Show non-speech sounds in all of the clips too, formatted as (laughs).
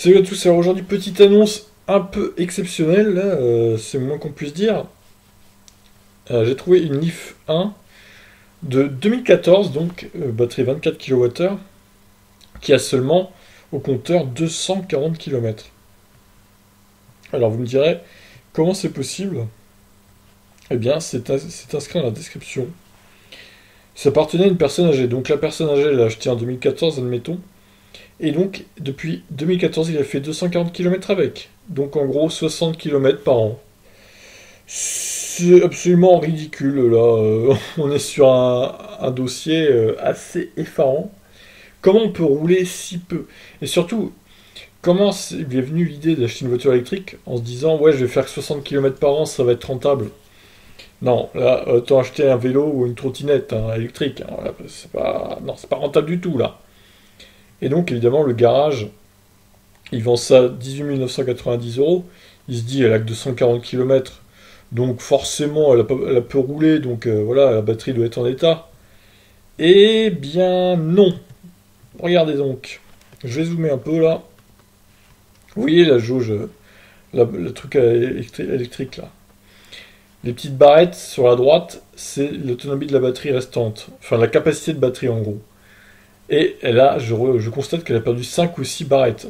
Salut à tous, alors aujourd'hui petite annonce un peu exceptionnelle, euh, c'est moins qu'on puisse dire. Euh, J'ai trouvé une Leaf 1 de 2014, donc euh, batterie 24 kWh, qui a seulement au compteur 240 km. Alors vous me direz, comment c'est possible? Eh bien c'est inscrit dans la description. Ça appartenait à une personne âgée, donc la personne âgée l'a acheté en 2014, admettons. Et donc, depuis 2014, il a fait 240 km avec. Donc, en gros, 60 km par an. C'est absolument ridicule, là. Euh, (laughs) on est sur un, dossier euh, assez effarant. Comment on peut rouler si peu? Et surtout, comment il est venu l'idée d'acheter une voiture électrique en se disant, ouais, je vais faire que 60 km par an, ça va être rentable. Non, là, autant acheter un vélo ou une trottinette hein, électrique. hein, c'est pas... Non, c'est pas rentable du tout, là. Et donc, évidemment, le garage, il vend ça 18 990 euros. Il se dit, elle a que 240 km. Donc, forcément, elle a, elle peu roulé. Donc, euh, voilà, la batterie doit être en état. Eh bien, non. Regardez donc. Je vais zoomer un peu là. Vous voyez la jauge, le truc électri- électrique là. Les petites barrettes sur la droite, c'est l'autonomie de la batterie restante. Enfin, la capacité de batterie en gros. Et là, je, je constate qu'elle a perdu 5 ou 6 barrettes.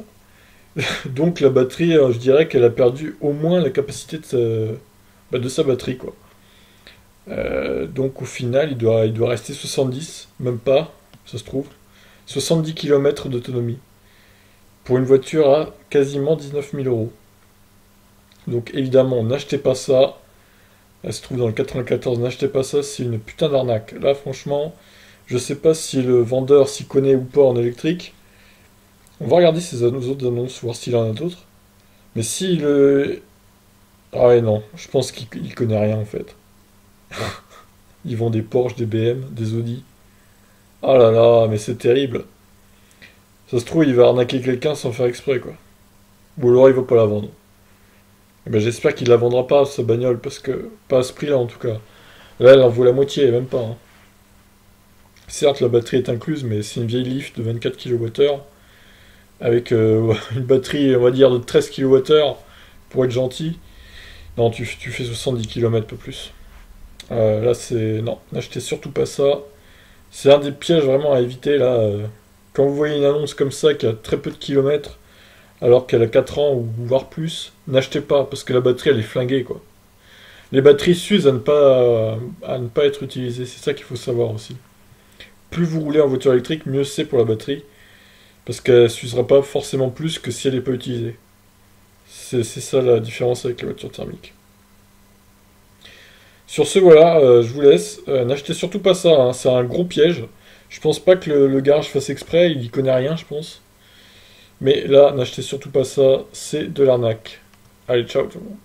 (laughs) Donc la batterie, euh, je dirais qu'elle a perdu au moins la capacité de sa, bah, de sa batterie, quoi. Euh, donc au final, il doit, il doit rester 70, même pas, ça se trouve. 70 km d'autonomie. Pour une voiture à quasiment 19 000 euros. Donc évidemment, n'achetez pas ça. Elle se trouve dans le 94, n'achetez pas ça, c'est une putain d'arnaque. Là, franchement, je sais pas si le vendeur s'y connaît ou pas en électrique. On va regarder ses autres annonces, voir s'il en a d'autres. Mais si le... Ah ouais, non, je pense qu'il il connaît rien en fait. (laughs) Ils vendent des Porsche, des BM, des Audi. Ah là là, mais c'est terrible. Ça se trouve, il va arnaquer quelqu'un sans faire exprès, quoi. Ou alors il va pas la vendre. Eh ben, j'espère qu'il la vendra pas, sa bagnole, parce que... Pas à ce prix-là, en tout cas. Là, elle en vaut la moitié, même pas. hein. Certes, la batterie est incluse, mais c'est une vieille Leaf de 24 kWh avec euh, (laughs) une batterie, on va dire, de 13 kWh pour être gentil. Non, tu, fais 70 km, pas plus. Euh, là, c'est. Non, n'achetez surtout pas ça. C'est un des pièges vraiment à éviter, là. euh. Quand vous voyez une annonce comme ça qui a très peu de kilomètres, alors qu'elle a 4 ans ou voire plus, n'achetez pas, parce que la batterie, elle est flinguée, quoi. Les batteries s'usent à ne pas, à ne pas être utilisées, c'est ça qu'il faut savoir aussi plus vous roulez en voiture électrique, mieux c'est pour la batterie. Parce qu'elle s'usera pas forcément plus que si elle n'est pas utilisée. C'est ça la différence avec les voitures thermiques. Sur ce, voilà, euh, je vous laisse. Euh, N'achetez surtout pas ça, hein, c'est un gros piège. Je pense pas que le, le garage fasse exprès, il y connaît rien, je pense. Mais là, n'achetez surtout pas ça, c'est de l'arnaque. Allez, ciao tout le monde.